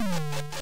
you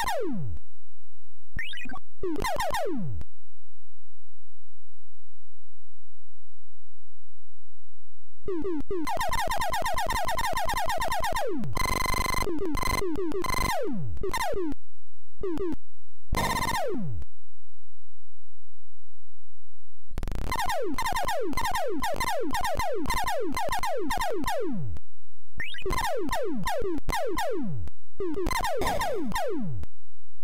Boom!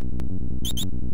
You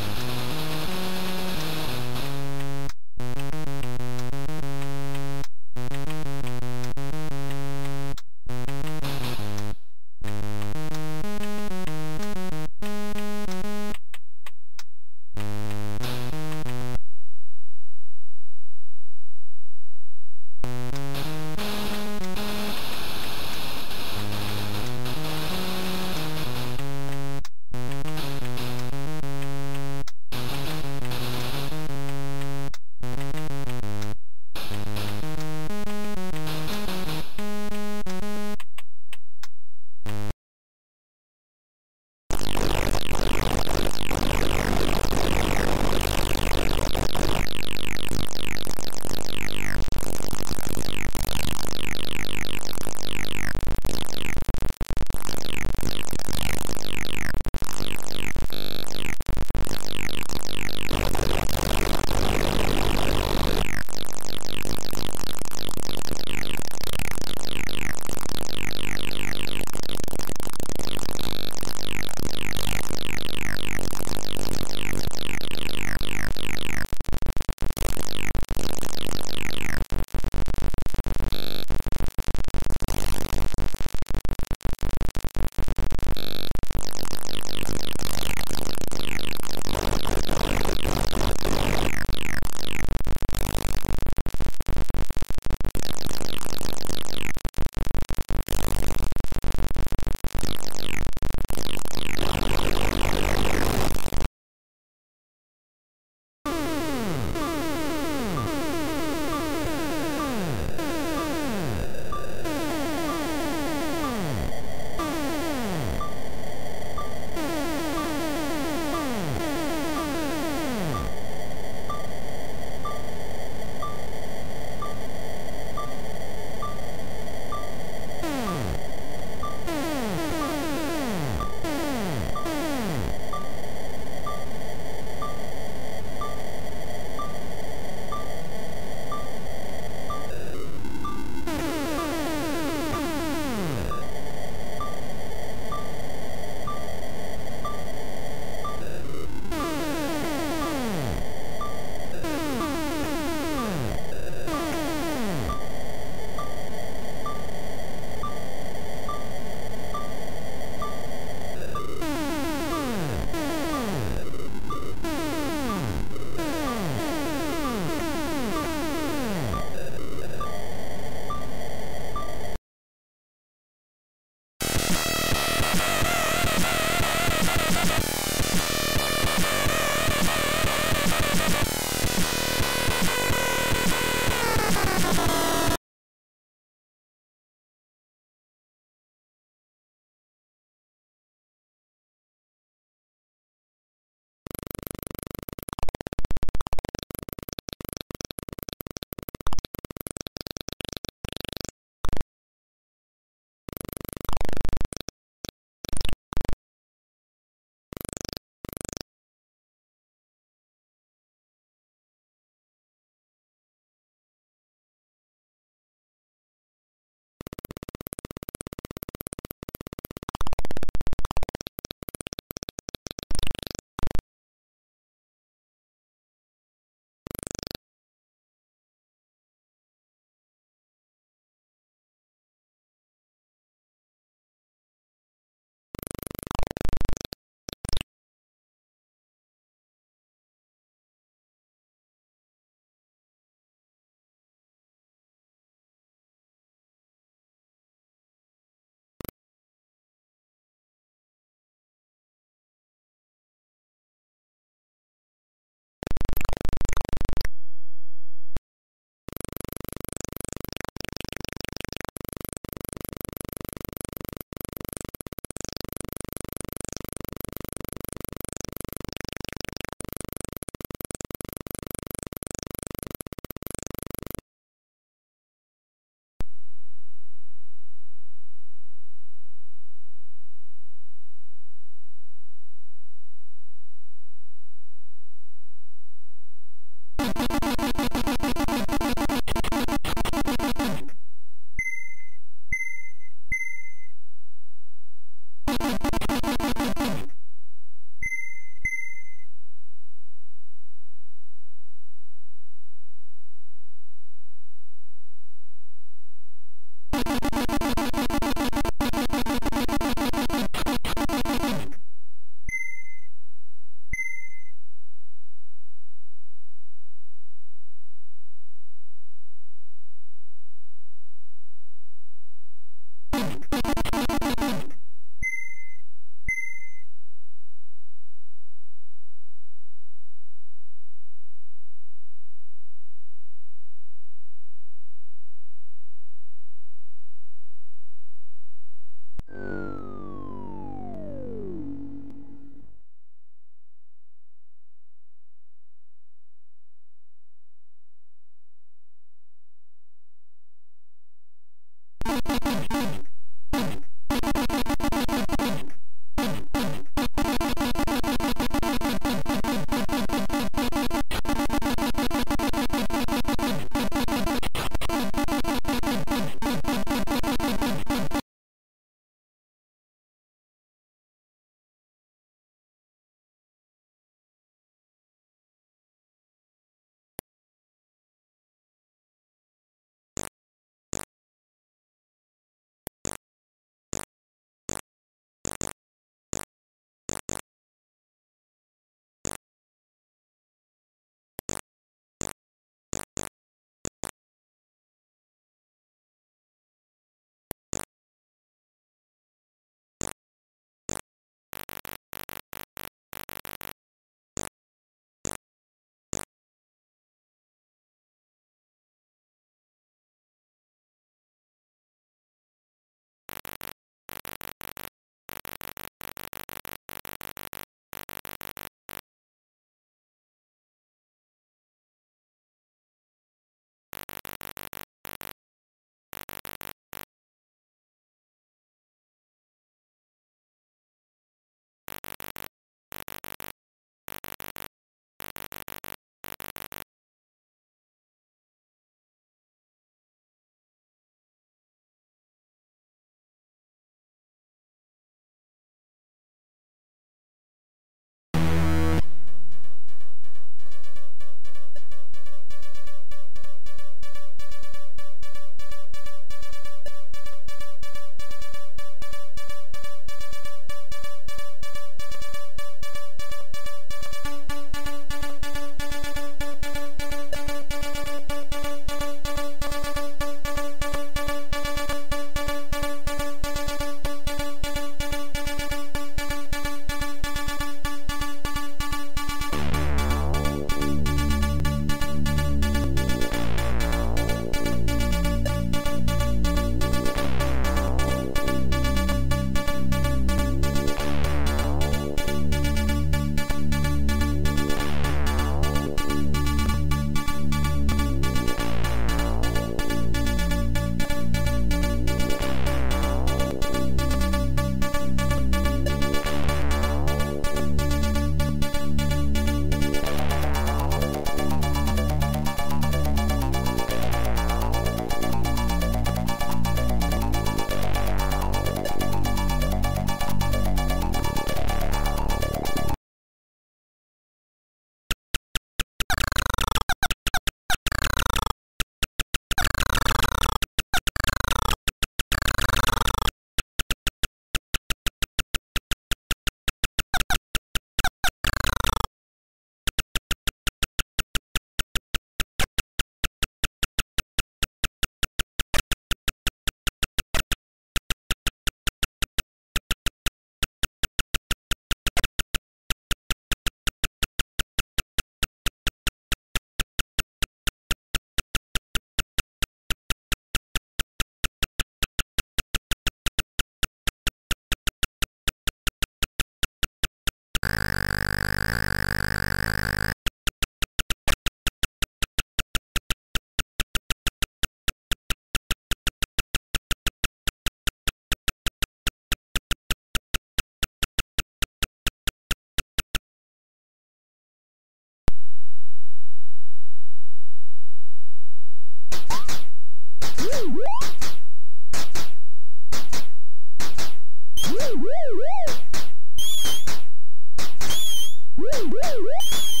Woo!